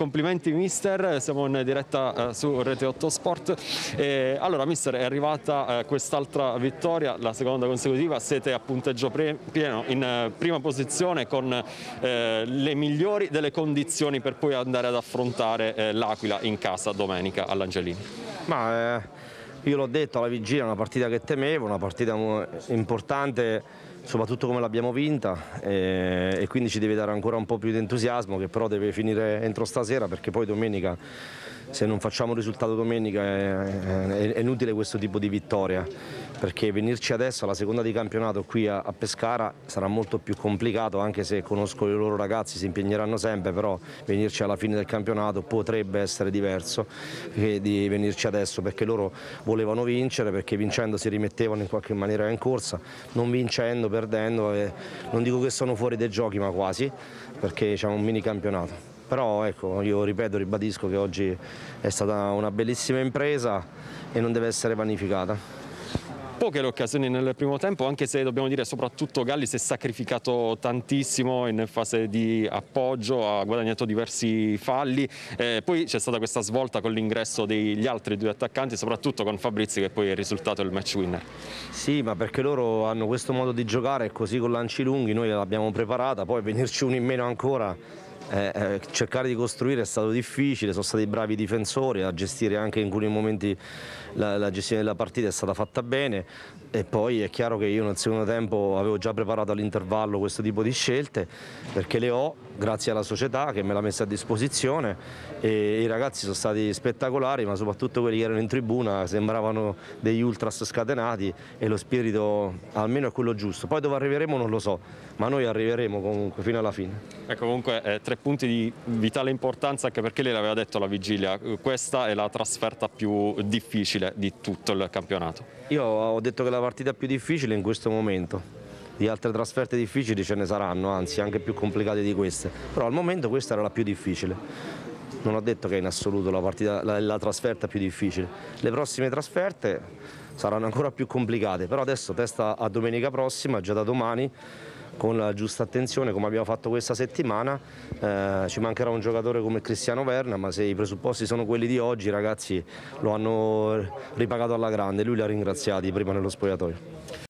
complimenti mister, siamo in diretta eh, su Rete 8 Sport. E, allora mister è arrivata eh, quest'altra vittoria, la seconda consecutiva, siete a punteggio pieno in eh, prima posizione con eh, le migliori delle condizioni per poi andare ad affrontare eh, l'Aquila in casa domenica all'Angelini. Ma eh, io l'ho detto alla vigilia, una partita che temevo, una partita importante soprattutto come l'abbiamo vinta e, e, quindi ci deve dare ancora un po' più di entusiasmo che però deve finire entro stasera perché poi domenica se non facciamo risultato domenica è, è, è, inutile questo tipo di vittoria perché venirci adesso alla seconda di campionato qui a, a, Pescara sarà molto più complicato anche se conosco i loro ragazzi si impegneranno sempre però venirci alla fine del campionato potrebbe essere diverso che di venirci adesso perché loro volevano vincere perché vincendo si rimettevano in qualche maniera in corsa non vincendo, perdendo eh, non dico che sono fuori dai giochi ma quasi perché c'è un mini campionato però ecco, io ripeto, ribadisco che oggi è stata una bellissima impresa e non deve essere vanificata poche le occasioni nel primo tempo, anche se dobbiamo dire soprattutto Galli si è sacrificato tantissimo in fase di appoggio, ha guadagnato diversi falli, eh, poi c'è stata questa svolta con l'ingresso degli altri due attaccanti, soprattutto con Fabrizi che poi è risultato il match winner. Sì, ma perché loro hanno questo modo di giocare, così con lanci lunghi noi l'abbiamo preparata, poi venirci uno in meno ancora eh, eh, cercare di costruire è stato difficile, sono stati bravi difensori a gestire anche in alcuni momenti la, la gestione della partita è stata fatta bene. E poi è chiaro che io nel secondo tempo avevo già preparato all'intervallo questo tipo di scelte perché le ho grazie alla società che me l'ha messa a disposizione. E i ragazzi sono stati spettacolari ma soprattutto quelli che erano in tribuna sembravano degli ultras scatenati e lo spirito almeno è quello giusto. Poi dove arriveremo non lo so ma noi arriveremo comunque fino alla fine. Ecco comunque eh, tre punti di vitale importanza anche perché lei l'aveva detto alla vigilia questa è la trasferta più difficile di tutto il campionato io ho detto che la partita più difficile in questo momento di altre trasferte difficili ce ne saranno, anzi anche più complicate di queste, però al momento questa era la più difficile. Non ho detto che è in assoluto la, partita, la, la trasferta più difficile. Le prossime trasferte saranno ancora più complicate, però adesso testa a domenica prossima, già da domani, con la giusta attenzione come abbiamo fatto questa settimana eh, ci mancherà un giocatore come Cristiano Verna ma se i presupposti sono quelli di oggi i ragazzi lo hanno ripagato alla grande. Lui li ha ringraziati prima nello spogliatoio